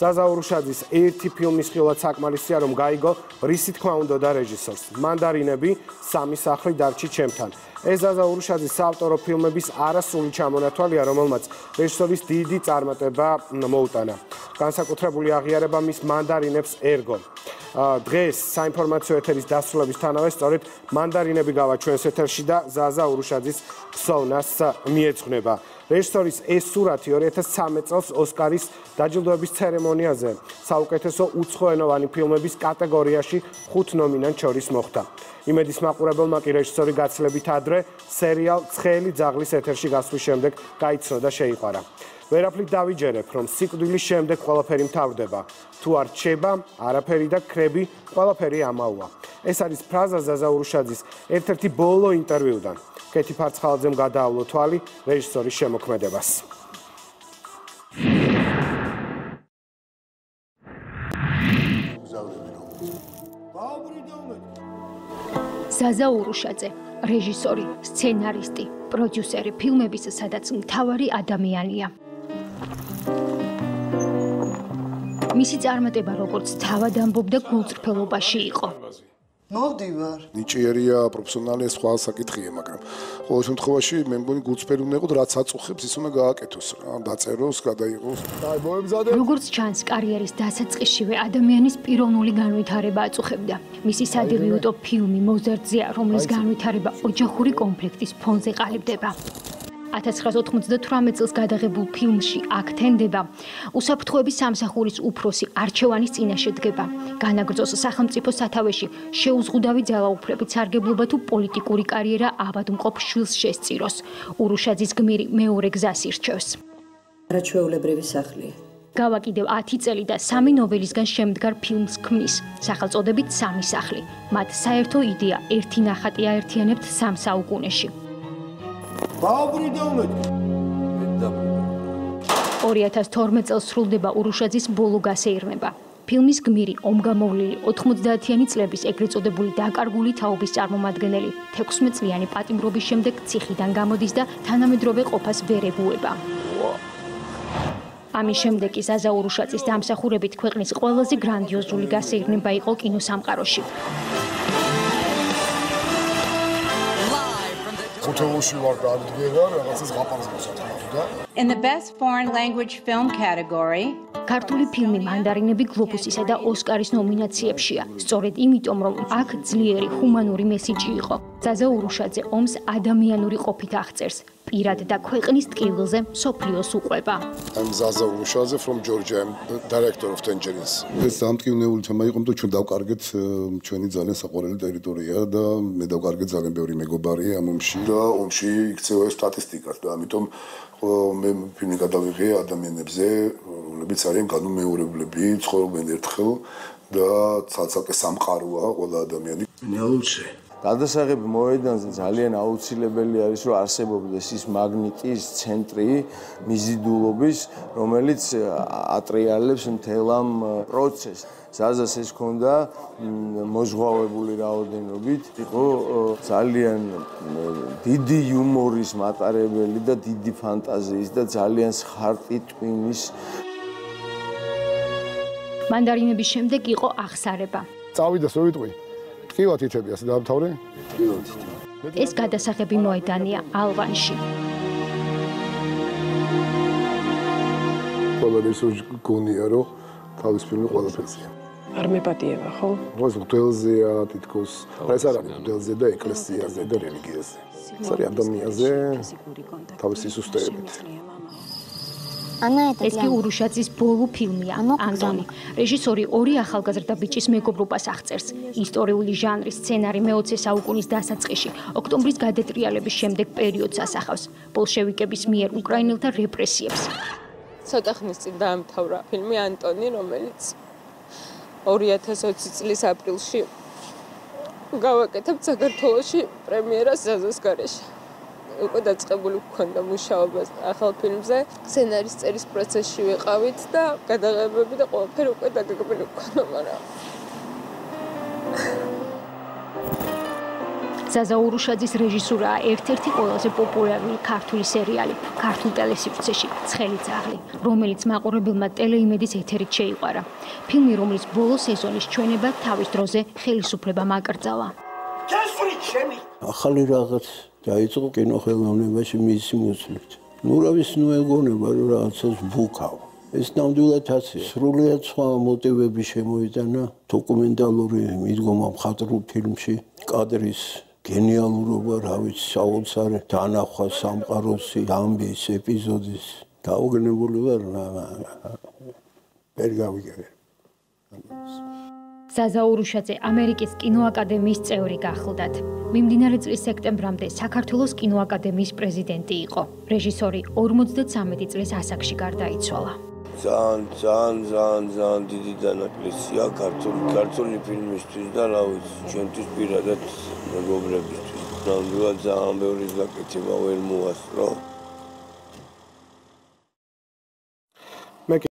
ზაზაურუშაძის ერთი ფილმის ხილვა საკმარისია რომ გაიგო რისი თქმა უნდა და რეჟისორს. მანდარინები სამი სახლი დარჩი ჩემთან ეს ზაზაურუშაძის საავტორო ფილმების არასრული ჩამონათვალია რომელმაც რეჟისორის დიდი წარმატება მოუტანა. განსაკუთრებული აღიარება მის მანდარინებს ერგო. დღეს საინფორმაციო ეთერის დასრულებისთანავე სწორედ მანდარინები გავა ჩვენს ეთერში და ზაზა ურუშაძის ფსოვნას მიეძღვნება. რეჟისორის ეს სურათი 2013 წელს ოსკარის დაჯილდოების ცერემონიაზე საუკეთესო უცხოენოვანი ფილმების კატეგორიაში ხუთ ნომინანტ შორის მოხვდა. იმედის მაყურებელმა კი რეჟისორი გაცლებით ადრე სერიალ ცხელი ძაღლის ეთერში გასვლის შემდეგ გაიცნო და შეიყვარა. ვერაფრით დავიჯერებ, რომ სიკვდილის შემდეგ ყველაფერი მთავრდება. თუ არ რჩება, არაფერი და ქრები, ყველაფერი ამაოა. ეს არის ფრაზა ზაზაურუშაძის ერთ-ერთი ბოლო ინტერვიუდან. კეთი ფარცხალაძემ გადაავლო თვალი რეჟისორის შემოქმედებას. ზაზაურუშაძე, რეჟისორი, სცენარისტი, პროდიუსერი ფილმების, სადაც მთავარი ადამიანია. მისი წარმატება როგორც თავად ამბობდა გულწრფელობაში იყო. მოვდივარ. ნიჭიერია პროფესიონალია სხვა საკითხია, მაგრამ ყოველ შემთხვევაში მე მგონი გულწრფელი უნდა იყოს, რაც აწუხებს ის უნდა გააკეთოს რა, დაწეროს, გადაიღოს. აი, მოემზადე. როგორც ჩანს, კარიერის დასაწყისშივე ადამიანის პიროვნული განვითარება აწუხებდა. მისი სადებიუტო ფილმი მოზერძია, რომლის განვითარება ოჯახური კონფლიქტის ფონზე ყალიბდება. 1998 წელს გადაღებულ ფილმში აქტენდება უსაფრთხოების სამსახურის უფროსი არჩევანის წინაშე დგება განაგრძოს სახელმწიფო სათავეში. შეუზღუდავი ძალაუფლებით სარგებლობა თუ პოლიტიკური კარიერა ავადმყოფ შვილს შესწიროს. ურუშაძის გმირი მეორე გზას ირჩევს. არაჩვეულებრივი სახლი. გავა კიდევ 10 წელი და სამი ნოველისგან შემდგარ ფილმს ქმნის. სახელწოდებით სამი სახლი. მათ საერთო იდეა ერთი ნახატი აერთიანებთ სამ საუკუნეში დაუბრიდა უმეტი. 2012 წელს სრულდება ურუშაძის ბოლო გასეირნება. ფილმის გმირი ომგამოვლილი 90-იანი წლების ეგრეთ წოდებული დაკარგული თაობის წარმომადგენელი 16 წლიანი პატიმრობის შემდეგ ციხიდან გამოდის და თანამედროვე ყოფას ვერ ეგუება. ამის შემდეგ ის აზაურუშაძის დამსახურებით ქვეყნის ყველაზე გრანდიოზული გასეირნება იყო კინოსამყაროში. ხუთეულში ვარ დადგება რაღაცას გაპარს მოსათმობ და In the best foreign language film category ქართული ფილმი მანდარინები გლობუსისა და ოსკარის ნომინაციებშია. სწორედ იმიტომ, რომ აქ ძლიერი ჰუმანური მესიჯი იყო. ზაზა ურუშაძე ომს ადამიანური ყოფით აღწერს. პირად და ქვეყნის ტკივილზე სოფლიოს უყვება. I'm Zaza Urushaze from Georgia, I'm director of Tangerines. ეს ამტკივნეული თემა იყო, რომ ჩვენ დავკარგეთ ჩვენი ძალიან საყვარელი ტერიტორია და მე დავკარგეთ ძალიან ბევრი მეგობარი ამ ომში და ომში იქცევა სტატისტიკას და ამიტომ მე ფილმი გადავიღე ადამიანებზე, რომლებიც არიან განუმეორებლები, ცხოვრობენ ერთხელ და ცალ-ცალკე სამყაროა ყველა ადამიანი. ნეულჩე გადასაღები მოედანზე ძალიან აუცილებელი არის რომ არსებობდეს ის მაგნიტის ცენტრი მიზიდულობის რომელიც ატრიალებს მთელ ამ პროცესს. ზაზას ეს ქონდა მოზღვავებული რაოდენობით. იყო ძალიან დიდი იუმორის მატარებელი და დიდი ფანტაზიის და ძალიან ხარტი ტვინის. მანდარინების შემდეგ იყო აღსარება. წავიდა სოვიტყვი ტკივათ ითები ასე დაამთავრე? ტკივათ. ეს გადასაღები მოედანია ალვანში. ყველა რესურს გონია რომ თავის ფილმი ყველაფერზეა. არ მეპატიება, ხო? ეს ჰოტელზეა, თითქოს, ეს არ არის ჰოტელზე და ეკლესიაზე და რელიგიაზე. ეს არის ადამიანზე თავის სისტემით. ეს კი ურუშაძის ბოლო ფილმია. ანდონი რეჟისორი ორი ახალგაზრდა ბიჭის მეგობრობას აღწერს. ისტორიული ჟანრის სცენარი მე-20 საუკუნის დასაწყისში ოქტომბრის გადატრიალების შემდეგ პერიოდს ასახავს. ბოლშევიკების მიერ უკრაინელთა რეპრესიებს. ცოტა ხნის წინ დაამთავრა ფილმი ანტონი რომელიც 2020 წლის აპრილში გავაკეთებ საქართველოში პრემიერას ზაზოს გარეშე უკვე დაწყებული გქონდა მუშაობა ახალ ფილმზე. სცენარის წერის პროცესში ვიყავით და გადაღებები და ყველაფერი უკვე დაგეგმილი გქონდა, მაგრამ ზაზა ურუშაძის რეჟისურაა ერთ-ერთი ყველაზე პოპულარული ქართული სერიალი ქართულ ტელესივრცეში ცხელი ძაღლი, რომელიც მაყურებელმა ტელეიმედის ეთერით შეიყვარა. ფილმი, რომლის ბოლო სეზონის ჩვენება თავის დროზე ხელისუფლებამ აკრძალა. ახალი რაღაც დაიწყო კინოხელოვნებაში მისი მოცულით. ნურავის ნუეგონება რომ რაღაცას ბუქავ. ეს ნამდვილად ასე. სრულიად სხვა მოტივები შემოიტანა დოკუმენტალური მიდგომა მხატვრულ ფილმში კადრის გენიალურობა, რა ვიცი, საოცარი დანახვა სამყაროსი, ამბის ეპიზოდის დაუგნებული ვარ. ვერ გავიგე. ზაზაურუშაძე ამერიკის კინოაკადემიის წევრი გახლდათ. მიმდინარე წლის სექტემბრამდე საქართველოს კინოაკადემიის პრეზიდენტი იყო. რეჟისორი 53 წლის ასაკში გარდაიცვალა. ძალიან ძალიან ძალიან ძალიან დიდი დანაკლისია ქართული ქართული ფილმისთვის და რა ვიცი, ჩვენთვის პირადად მეგობრებისთვის. ნამდვილად ძალიან ბევრი გაკეთება ვერ მოასწრო.